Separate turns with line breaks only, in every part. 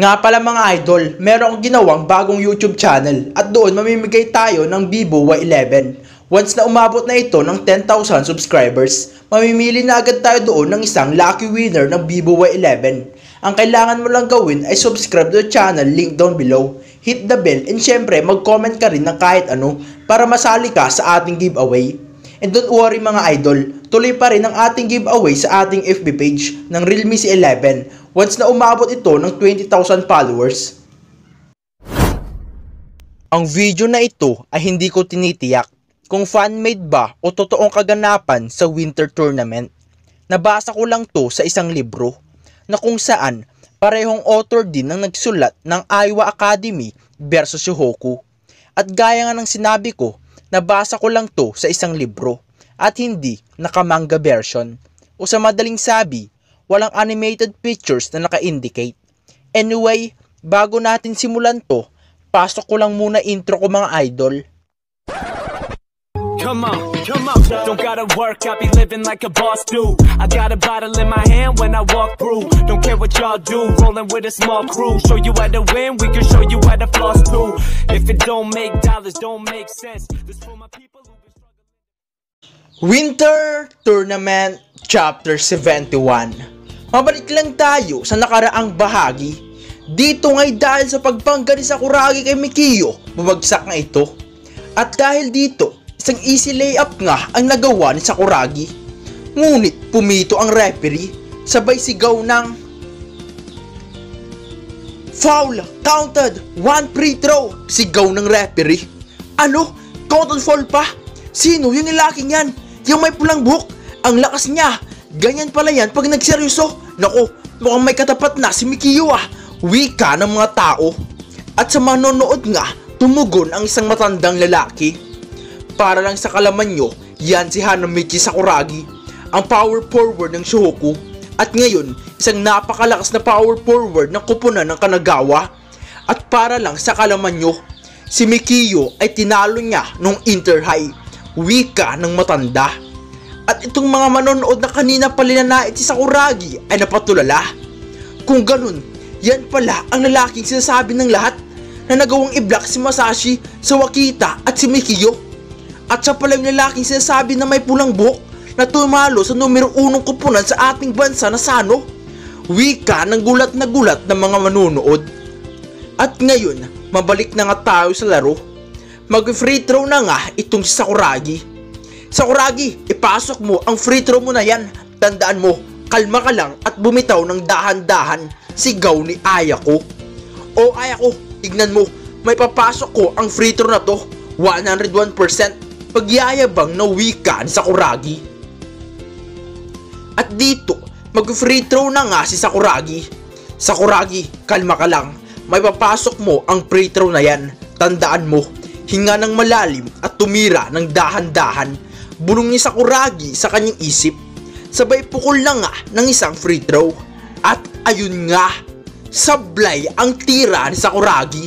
Nga pala mga idol, meron akong ginawang bagong YouTube channel at doon mamimigay tayo ng Vivo Y11. Once na umabot na ito ng 10,000 subscribers, mamimili na agad tayo doon ng isang lucky winner ng Vivo Y11. Ang kailangan mo lang gawin ay subscribe to channel link down below. Hit the bell and syempre mag-comment ka rin ng kahit ano para masali ka sa ating giveaway. And don't worry mga idol, tuloy pa rin ang ating giveaway sa ating FB page ng Realme C11 once na umabot ito ng 20,000 followers. Ang video na ito ay hindi ko tinitiyak kung fan-made ba o totoong kaganapan sa winter tournament. Nabasa ko lang to sa isang libro na kung saan parehong author din ang nagsulat ng Iowa Academy versus Shohoku. At gaya nga ng sinabi ko, nabasa ko lang to sa isang libro at hindi nakamanga version. O sa madaling sabi, walang animated pictures na naka-indicate. Anyway, bago natin simulan to, pasok ko lang muna intro ko mga idol.
Come on, come on. Don't gotta work, I be living like a boss do. I got a bottle in my hand when I walk through. Don't care what y'all do, rolling with a small crew. Show you how to win, we can show you how to floss too. If it don't make dollars, don't make sense. This for my people who been struggling.
Winter Tournament Chapter 71 Mabalik lang tayo sa nakaraang bahagi. Dito nga'y dahil sa pagbangga ni Sakuragi kay Mikiyo, bumagsak na ito. At dahil dito, isang easy layup nga ang nagawa ni Sakuragi. Ngunit pumito ang referee, sabay sigaw ng Foul! Counted! One free throw! Sigaw ng referee. Ano? Counted foul pa? Sino yung nilaking yan? Yung may pulang buhok? Ang lakas niya! Ganyan pala yan pag nagseryoso. Naku, mukhang may katapat na si Mikiyo ah. Wika ng mga tao. At sa manonood nga, tumugon ang isang matandang lalaki. Para lang sa kalaman nyo, yan si Hanamichi Sakuragi, ang power forward ng Shohoku. At ngayon, isang napakalakas na power forward ng kupunan ng Kanagawa. At para lang sa kalaman nyo, si Mikiyo ay tinalo niya nung Inter High. Wika ng matanda. At itong mga manonood na kanina palinanait si Sakuragi ay napatulala. Kung ganun, yan pala ang lalaking sinasabi ng lahat na nagawang i-block si Masashi sa Wakita at si Mikiyo. At sa pala yung lalaking sinasabi na may pulang buhok na tumalo sa numero unong kupunan sa ating bansa na Sano. Wika ng gulat na gulat ng mga manunood. At ngayon, mabalik na nga tayo sa laro. Mag-free throw na nga itong si Sakuragi. Sakuragi, ipasok mo ang free throw mo na yan. Tandaan mo, kalma ka lang at bumitaw ng dahan-dahan. Sigaw ni Ayako. O Ayako, tignan mo, may papasok ko ang free throw na to. 101% pagyayabang na wika ni Sakuragi. At dito, mag-free throw na nga si Sakuragi. Sakuragi, kalma ka lang. May papasok mo ang free throw na yan. Tandaan mo, hinga ng malalim at tumira ng dahan-dahan. Bulong ni Sakuragi sa kanyang isip. Sabay pukol na nga ng isang free throw. At ayun nga, sablay ang tira ni Sakuragi.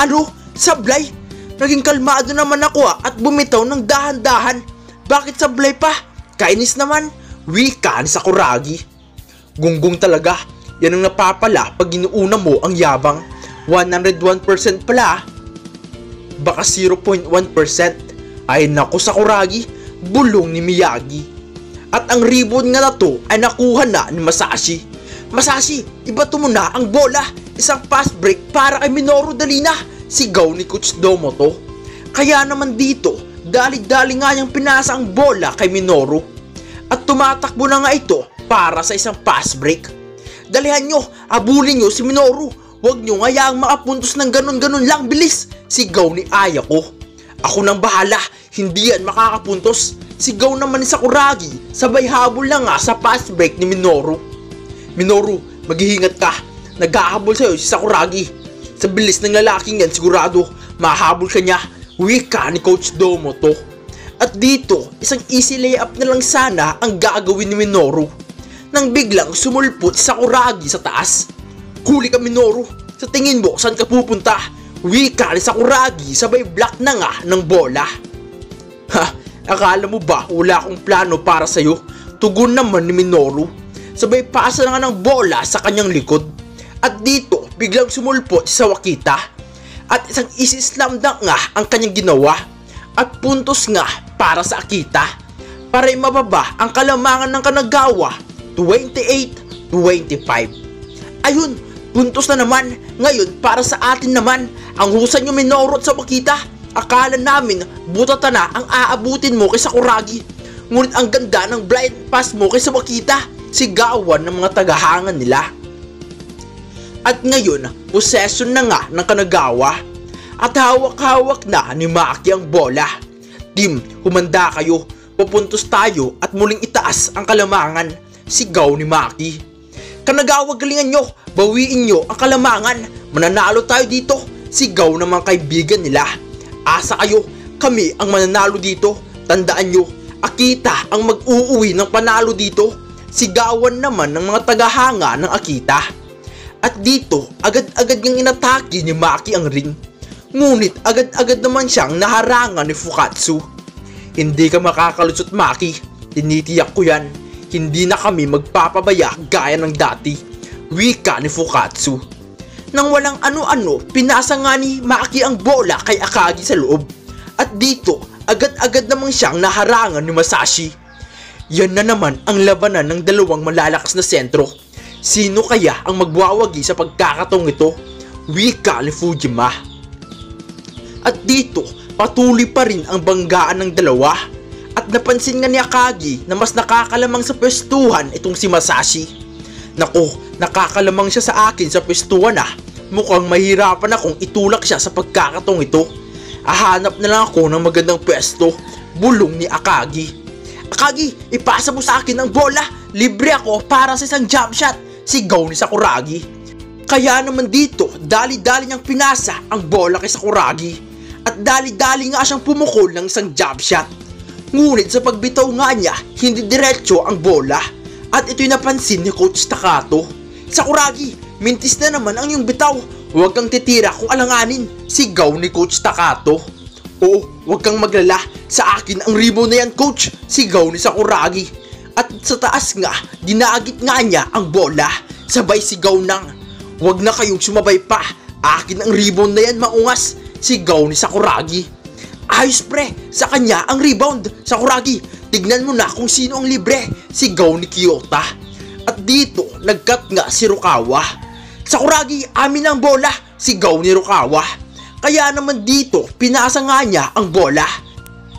Ano? Sablay? Naging kalmado naman ako ah, at bumitaw ng dahan-dahan. Bakit sablay pa? Kainis naman. Wika ni Sakuragi. Gunggong talaga. Yan ang napapala pag inuuna mo ang yabang. 101% pala. Baka 0.1%. Ay nako Sakuragi. Bulong ni Miyagi. At ang ribbon nga na to ay nakuha na ni Masashi. Masashi, ibato mo na ang bola. Isang pass break para kay Minoru Dalina. Sigaw ni Coach Domoto. Kaya naman dito, dali-dali nga niyang pinasa ang bola kay Minoru. At tumatakbo na nga ito para sa isang pass break. Dalihan nyo, abulin nyo si Minoru. Huwag nyo ngayaang makapuntos ng ganun-ganun lang, bilis. Sigaw ni Ayako. Ako nang bahala, hindi yan makakapuntos. Sigaw naman ni Sakuragi, sabay habol na nga sa pass break ni Minoru. Minoru, maghihingat ka. Naghahabol sa'yo si Sakuragi. Sa bilis ng lalaking yan, sigurado, mahabol ka niya. Wika ni Coach Domoto. At dito, isang easy layup na lang sana ang gagawin ni Minoru. Nang biglang sumulpot si Sakuragi sa taas. Huli ka Minoru, sa tingin mo saan ka pupunta? Wika ni Sakuragi sabay block na nga ng bola. Ha, akala mo ba wala akong plano para sa'yo? Tugon naman ni Minoru. Sabay pasa na nga ng bola sa kanyang likod. At dito, biglang sumulpot si Sawakita. At isang easy slam dunk nga ang kanyang ginawa. At puntos nga para sa Akita. Para mababa ang kalamangan ng Kanagawa 28-25. Ayun, puntos na naman. Ngayon, para sa atin naman, ang husay nyo Minoru at Sawakita. Akala namin, butata na ang aabutin mo kay Sakuragi. Ngunit ang ganda ng blind pass mo kay Sawakita. Sigawan ng mga tagahangan nila. At ngayon, possession na nga ng Kanagawa. At hawak-hawak na ni Maki ang bola. Team, humanda kayo. Pupuntos tayo at muling itaas ang kalamangan. Sigaw ni Maki. Kanagawa galingan nyo, bawiin nyo ang kalamangan. Mananalo tayo dito. Sigaw ng mga kaibigan nila. Asa kayo, kami ang mananalo dito. Tandaan nyo, Akita ang mag-uuwi ng panalo dito. Sigawan naman ng mga tagahanga ng Akita. At dito, agad-agad niyang inatake ni Maki ang ring. Ngunit agad-agad naman siyang naharangan ni Fukatsu. Hindi ka makakalusot Maki, tinitiyak ko yan. Hindi na kami magpapabaya gaya ng dati. Wika ni Fukatsu. Nang walang ano-ano, pinasa nga ni Maki ang bola kay Akagi sa loob. At dito, agad-agad namang siyang naharangan ni Masashi. Yan na naman ang labanan ng dalawang malalakas na sentro. Sino kaya ang magwawagi sa pagkakatong ito? Wika ni Fujima. At dito, patuloy pa rin ang banggaan ng dalawa. At napansin nga ni Akagi na mas nakakalamang sa pwestuhan itong si Masashi. Nako, nakakalamang siya sa akin sa pwestuhan ah. Mukhang mahirapan akong itulak siya sa pagkakatong ito. Ahanap na lang ako ng magandang pwesto. Bulong ni Akagi. Akagi, ipasa mo sa akin ang bola. Libre ako para sa isang jump shot. Sigaw ni Sakuragi. Kaya naman dito, dali-dali niyang pinasa ang bola kay Sakuragi. At dali-dali nga siyang pumukol ng isang jump shot. Ngunit sa pagbitaw nga niya, hindi diretso ang bola. At ito'y napansin ni Coach Takato. Sakuragi, mintis na naman ang iyong bitaw. Huwag kang titira kung alanganin. Sigaw ni Coach Takato. Oo, huwag kang maglala. Sa akin ang rebound na yan, Coach. Sigaw ni Sakuragi. At sa taas nga, dinagit nga niya ang bola. Sabay sigaw ng, Huwag na kayong sumabay pa. Akin ang rebound na yan, maungas. Sigaw ni Sakuragi. Ayos pre, sa kanya ang rebound. Sakuragi, tignan mo na kung sino ang libre. Sigaw ni Kyota. At dito, nagkat nga si Rukawa. Sakuragi, amin ang bola. Sigaw ni Rukawa. Kaya naman dito, pinasa nga niya ang bola.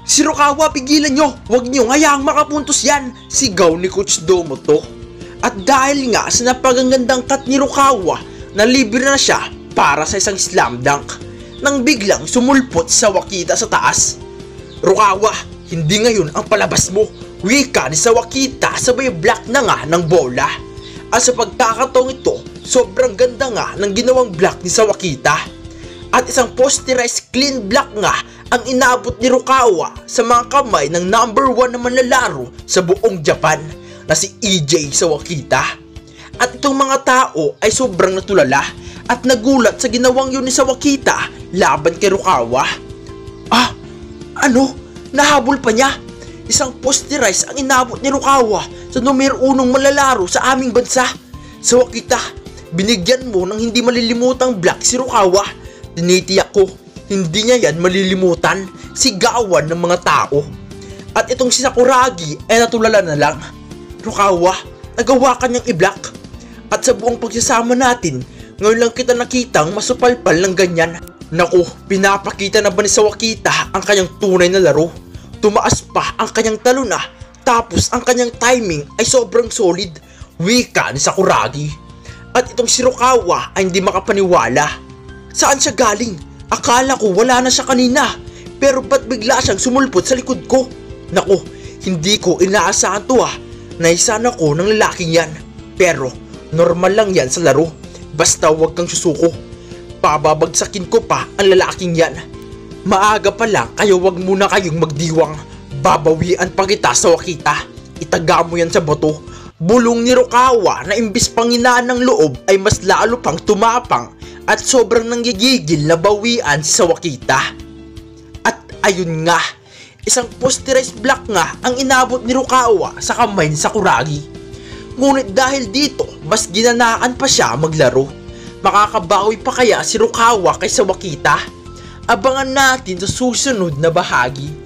Si Rukawa, pigilan nyo! Huwag nyo ngayang makapuntos yan! Sigaw ni Coach Domoto. At dahil nga sa napagagandang cut ni Rukawa, nalibre na siya para sa isang slam dunk. Nang biglang sumulpot sa Wakita sa taas. Rukawa, hindi ngayon ang palabas mo. Wika ni Sawakita sabay block na nga ng bola. At sa pagkakataong ito, sobrang ganda nga ng ginawang block ni Sawakita. At isang posterized clean block nga ang inabot ni Rukawa sa mga kamay ng number 1 na manlalaro sa buong Japan na si EJ Sawakita. At itong mga tao ay sobrang natulala at nagulat sa ginawang yun ni Sawakita laban kay Rukawa. Ah, ano? Nahabol pa niya? Isang posterize ang inabot ni Rukawa sa numero unong malalaro sa aming bansa. Sawakita, binigyan mo ng hindi malilimutang black si Rukawa. Tinitiyak ko, hindi niya yan malilimutan. Sigawan ng mga tao. At itong si Sakuragi ay natulala na lang. Rukawa, nagawa ka niyang i-block. At sa buong pagsasama natin, ngayon lang kita nakitang masupalpal ng ganyan. Naku, pinapakita na ba ni Sawakita ang kanyang tunay na laro? Tumaas pa ang kanyang talon na, tapos ang kanyang timing ay sobrang solid. Wika ni Sakuragi. At itong si Rukawa ay hindi makapaniwala. Saan siya galing? Akala ko wala na siya kanina. Pero ba't bigla siyang sumulpot sa likod ko? Naku, hindi ko inaasahan to ah. Naisan ako ng lalaking yan. Pero, normal lang yan sa laro. Basta huwag kang susuko. Pababagsakin ko pa ang lalaking yan. Maaga pa lang kaya wag muna kayong magdiwang. Babawian pa kita sa wakita. Itaga mo yan sa bato. Bulong ni Rukawa na imbis panginaan ng loob ay mas lalo pang tumapang at sobrang nanggigigil na bawian si Sawakita. At ayun nga, isang posterized block nga ang inabot ni Rukawa sa kamay ni Sakuragi. Ngunit dahil dito, mas ginanaan pa siya maglaro. Makakabawi pa kaya si Rukawa kay sa Wakita? Abangan natin sa susunod na bahagi.